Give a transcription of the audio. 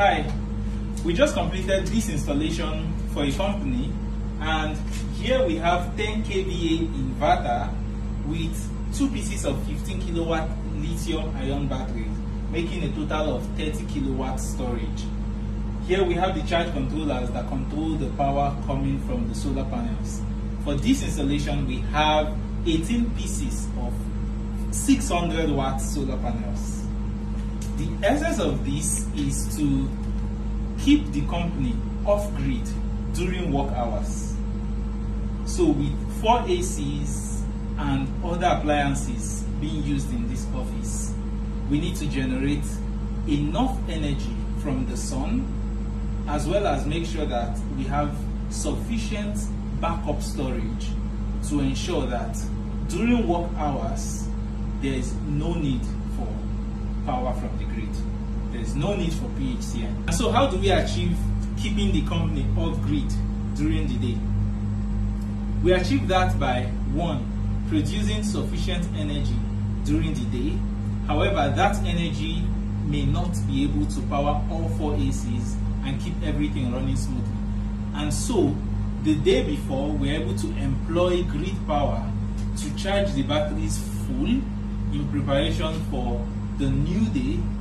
Hi, we just completed this installation for a company and here we have 10 kVA inverter with two pieces of 15 kilowatt lithium ion batteries making a total of 30 kilowatt storage. Here we have the charge controllers that control the power coming from the solar panels. For this installation we have 18 pieces of 600 watt solar panels. The essence of this is to keep the company off grid during work hours. So with four ACs and other appliances being used in this office, we need to generate enough energy from the sun as well as make sure that we have sufficient backup storage to ensure that during work hours there is no need for from the grid. There is no need for PHCN. So how do we achieve keeping the company off grid during the day? We achieve that by one, producing sufficient energy during the day. However, that energy may not be able to power all four ACs and keep everything running smoothly. And so, the day before, we're able to employ grid power to charge the batteries full in preparation for the new day